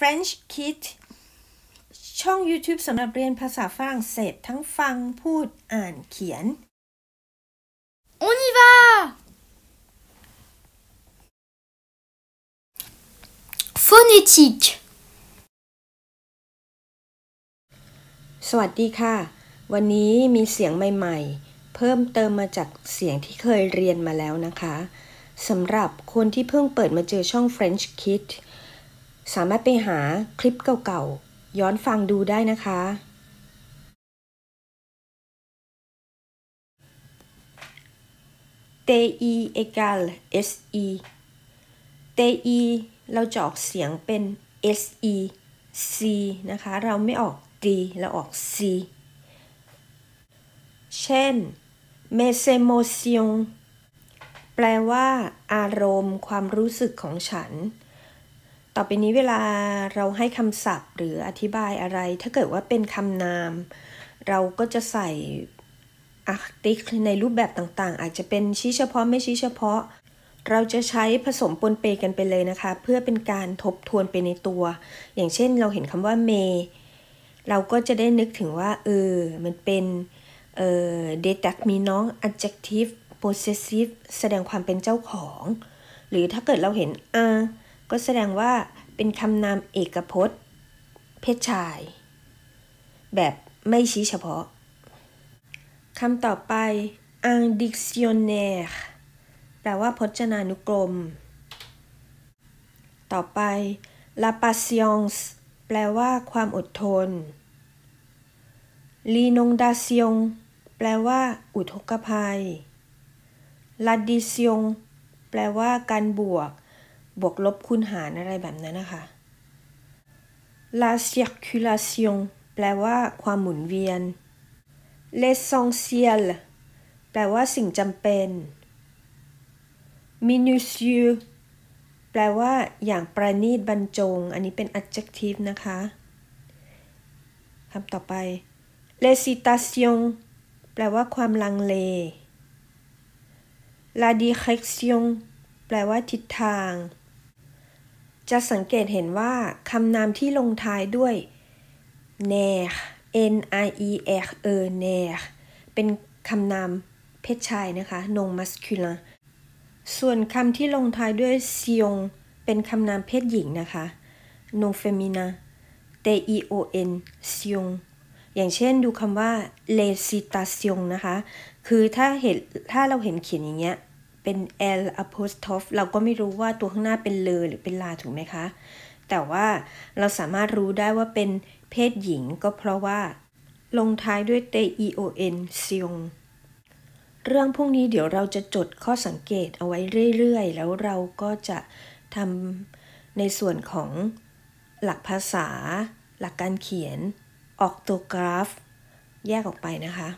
French Kid ช่อง YouTube สำหรับเรียนภาษาฝรั่งเศสทั้งฟังพูดอ่านเขียน On y va Phonétique สวัสดีค่ะ วันนี้มีเสียงใหม่ ๆ เพิ่มเติมมาจากเสียงที่เคยเรียนมาแล้วนะคะสำหรับคนที่เพิ่งเปิดมาเจอช่อง French Kid สามารถไปหาคลิปเก่าๆ ย้อนฟังดูได้นะคะ ti egal se ti เราจะออกเสียงเป็น se c นะคะ เราไม่ออก d เราออก c เช่น mes é m o t i o n แปลว่า อารมณ์ความรู้สึกของฉัน ต่อไปนี้เวลาเราให้คำศัพท์หรืออธิบายอะไร ถ้าเกิดว่าเป็นคำนาม เราก็จะใส่อาร์ติกในรูปแบบต่างๆ อาจจะเป็นชี้เฉพาะไม่ชี้เฉพาะ เราจะใช้ผสมปนเปกันไปเลยนะคะ เพื่อเป็นการทบทวนไปในตัว อย่างเช่นเราเห็นคำว่าเมเราก็จะได้นึกถึงว่า เออ มันเป็น เอ่อ determinant adjective possessive แสดงความเป็นเจ้าของ หรือถ้าเกิดเราเห็นอา ก็แสดงว่าเป็นคำนามเอกพจน์ เพศชาย แบบไม่ชี้เฉพาะคำต่อไป un dictionnaire แปลว่าพจนานุกรม ต่อไป la patience แปลว่าความอดทน l'inondation แปลว่า อุทกภัย l'addition แปลว่าการบวก บวกลบคูณหารอะไรแบบนั้นนะคะ la circulation แปลว่าความหมุนเวียน l'essentiel แปลว่าสิ่งจำเป็น minutieux แปลว่าอย่างประณีตบรรจง อันนี้เป็น adjective นะคะคำต่อไป l'hésitation แปลว่าความลังเล la direction แปลว่าทิศทาง จะสังเกตเห็นว่าคำนามที่ลงท้ายด้วย ner n i e r e ner เป็นคำนามเพศชายนะคะ non masculin ส่วนคำที่ลงท้ายด้วย sion เป็นคำนามเพศหญิงนะคะ non féminin t i o n sion อย่างเช่นดูคำว่า recitation นะคะ คือถ้าเห็นถ้าเราเห็นเขียนอย่างเงี้ย เป็น l apostrophe เราก็ไม่รู้ว่าตัวข้างหน้าเป็นเลหรือเป็นลาถูกไหมคะ แต่ว่าเราสามารถรู้ได้ว่าเป็นเพศหญิงก็เพราะว่า ลงท้ายด้วย t i o n sion เรื่องพวกนี้เดี๋ยวเราจะจดข้อสังเกตเอาไว้เรื่อยๆ แล้วเราก็จะทำในส่วนของหลักภาษา หลักการเขียน ออกตัวกราฟ แยกออกไปนะคะ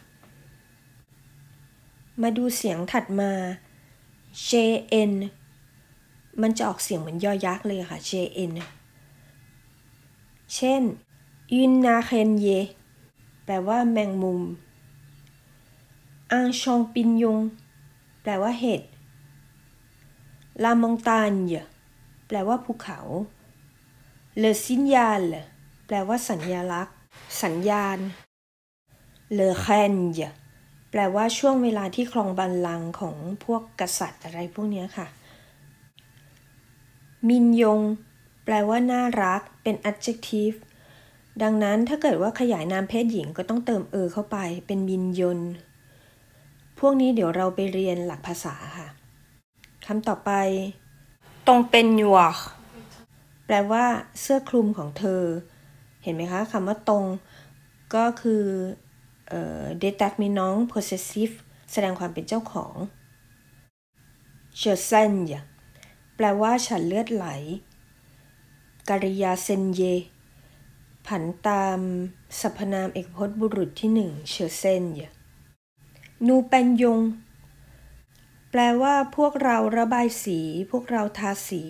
มาดูเสียงถัดมา jn มันจะออกเสียงเหมือนย่อยักษ์เลยค่ะ jn เช่น une araignée แปลว่าแมงมุม un champignon แปลว่าเห็ด la montagne แปลว่าภูเขา le signal แปลว่าสัญลักษณ์ สัญญาณ le règne แแปลว่าช่วงเวลาที่ครองบัลลังก์ของพวกกษัตริย์อะไรพวกนี้ค่ะ มินยง แปลว่าน่ารัก เป็น adjective ดังนั้นถ้าเกิดว่าขยายนามเพศหญิงก็ต้องเติมเออเข้าไป เป็นมินยน พวกนี้เดี๋ยวเราไปเรียนหลักภาษาค่ะคำต่อไป ตรงเป็นหยวกแปลว่าเสื้อคลุมของเธอ เห็นไหมคะคำว่าตรงก็คือ determinant possessive แสดงความเป็นเจ้าของ je saigne แปลว่าฉันเลือดไหล กริยาเซนเย ผันตามสรรพนามเอกพจน์บุรุษที่หนึ่งเชอเซนเยนูเป็นยง แปลว่าพวกเราระบายสี พวกเราทาสี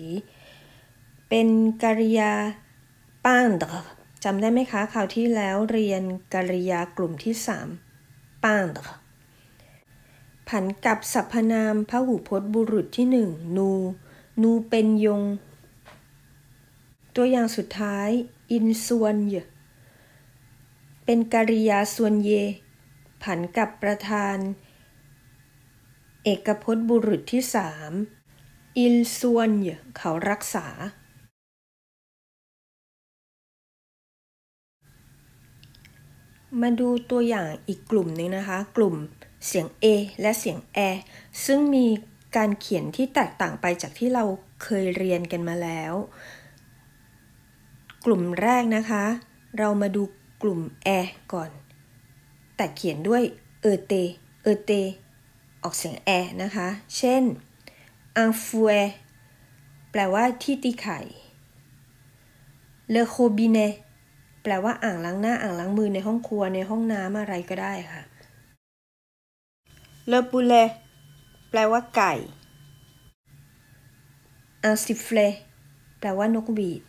เป็นกริยาป้านด จำได้ไหมคะคราวที่แล้วเรียนกริยากลุ่มที่3ป้านดผันกับสรรพนามพหูพจน์บุรุษที่หนึ่งนู นูเป็นยง ตัวอย่างสุดท้าย in ส่วนเยเป็นกริยาส่วนเย ผันกับประธาน เอกพจน์บุรุษที่สาม il ส่วนเยเขารักษา มาดูตัวอย่างอีกกลุ่มหนึ่งนะคะ กลุ่มเสียง A และเสียง a ซึ่งมีการเขียนที่แตกต่างไปจากที่เราเคยเรียนกันมาแล้ว กลุ่มแรกนะคะ เรามาดูกลุ่ม a ก่อน แต่เขียนด้วยเอเตเอเตออกเสียง a นะคะ เช่น un fouet แปลว่าที่ตีไข่ le robinet แปลว่าอ่างล้างหน้าอ่างล้างมือในห้องครัวในห้องน้ำอะไรก็ได้ค่ะ le poulet แปลว่าไก่ un sifflet แปลว่านกหวีด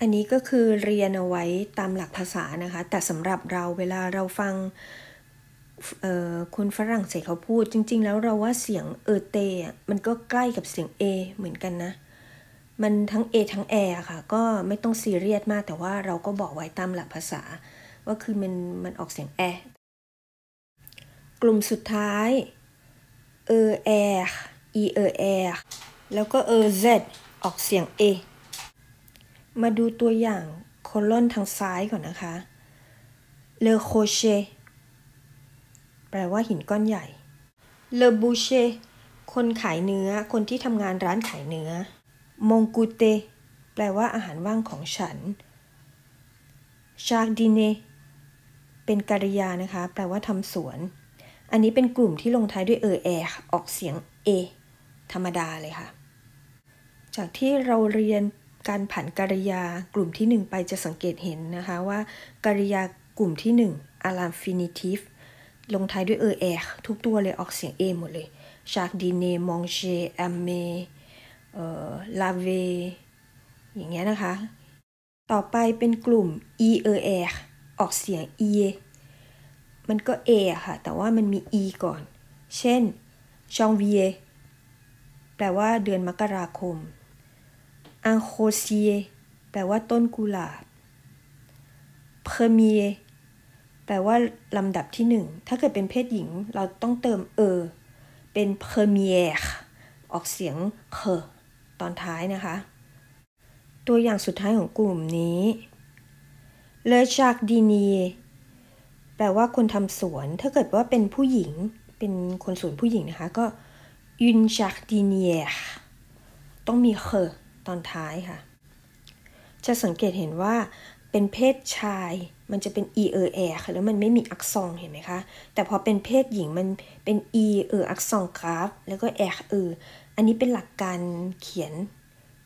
อันนี้ก็คือเรียนเอาไว้ตามหลักภาษานะคะ แต่สำหรับเราเวลาเราฟังคนฝรั่งเศสเขาพูด จริง ๆ แล้วเราว่าเสียงเอเตมันก็ใกล้กับเสียง A เหมือนกันนะ มันทั้ง A ทั้ง a ค่ะ ก็ไม่ต้องซีเรียสมากแต่ว่าเราก็บอกไว้ตามหลักภาษา ว่าคือมันมันออกเสียง a กลุ่มสุดท้าย เอแอร์อีเอแอร์แล้วก็เอเซออกเสียง A มาดูตัวอย่างโคลอนทางซ้ายก่อนนะคะเลโคเชแปลว่าหินก้อนใหญ่เลบูเชคนขายเนื้อ คนที่ทำงานร้านขายเนื้อ มงกูเต แปลว่าอาหารว่างของฉัน ชาร์ดิเน เป็นกริยานะคะ แปลว่าทำสวน อันนี้เป็นกลุ่มที่ลงท้ายด้วยเออแอออกเสียง A ธรรมดาเลยค่ะ จากที่เราเรียนการผันกริยากลุ่มที่ 1 ไปจะสังเกตเห็นนะคะว่ากริยากลุ่มที่ 1 a l a m f i n i t i v ลงท้ายด้วยเออแอทุกตัวเลยออกเสียง A หมดเลย jardiner manger aimer เอ่อ laver อย่างเงี้ยนะคะ ต่อไปเป็นกลุ่ม e e r ออกเสียง e มันก็ A ค่ะ แต่ว่ามันมี E ก่อน เช่น janvier แปลว่าเดือนมกราคม un rosier แปลว่าต้นกุหลาบ premier แปลว่าลำดับที่หนึ่ง ถ้าเกิดเป็นเพศหญิงเราต้องเติมเออเป็น première ออกเสียงเค ตอนท้ายนะคะ ตัวอย่างสุดท้ายของกลุ่มนี้ le jardinier แปลว่าคนทำสวน ถ้าเกิดว่าเป็นผู้หญิง เป็นคนสวนผู้หญิงนะคะ ก็ une jardinière ต้องมีเคอตอนท้ายค่ะ จะสังเกตเห็นว่าเป็นเพศชาย มันจะเป็น e e r ค่ะ แล้วมันไม่มีอักษรเห็นไหมคะ แต่พอเป็นเพศหญิงมันเป็น e เอออักษรกราฟ แล้วก็ r เออ อันนี้เป็นหลักการเขียน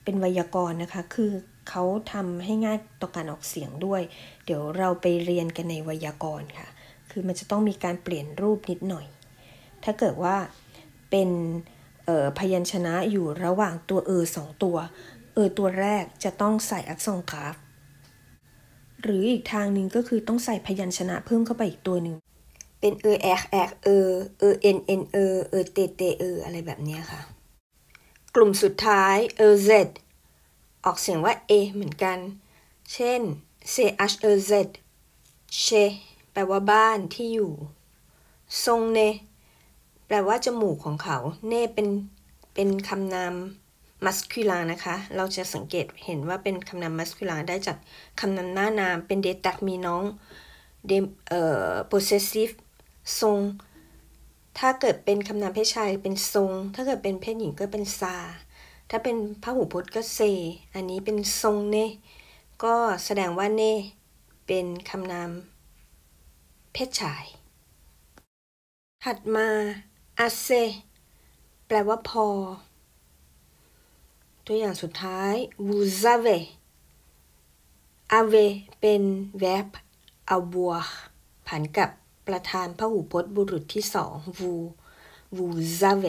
เป็นไวยากรณ์นะคะ คือเขาทำให้ง่ายต่อการออกเสียงด้วย เดี๋ยวเราไปเรียนกันในไวยากรณ์ค่ะ คือมันจะต้องมีการเปลี่ยนรูปนิดหน่อย ถ้าเกิดว่าเป็นพยัญชนะอยู่ระหว่างตัวเออสองตัว เออตัวแรกจะต้องใส่อักษรกราฟ หรืออีกทางหนึ่งก็คือต้องใส่พยัญชนะเพิ่มเข้าไปอีกตัวหนึ่ง เป็นเออแอกแอกเออเออเอ็นเอ็นเออเออเตเตเอออะไรแบบนี้ค่ะ กลุ่มสุดท้ายเออออกเสียงว่า A เหมือนกัน เช่น C H E Z เชแปลว่าบ้านที่อยู่ทรงเน แปลว่าจมูกของเขา เนเป็น เป็นคำนามมัสคูลานะคะ เราจะสังเกตเห็นว่าเป็นคำนามมัสคูลาได้จากคำนามหน้านาม เป็นเดตักมีน้องเดเอ่อ possessive ทรง ถ้าเกิดเป็นคำนามเพศชายเป็นทรง ถ้าเกิดเป็นเพศหญิงก็เป็นซา ถ้าเป็นพระหูพจน์ก็เซ อันนี้เป็นทรงเน่ก็แสดงว่าเน่เป็นคำนามเพศชาย ถัดมาอาเซ แปลว่าพอ ตัวอย่างสุดท้าย vous avez avez เป็น verb avoir ผันกับ ประธานพระหูพจน์บุรุษที่สองวูวูซาเว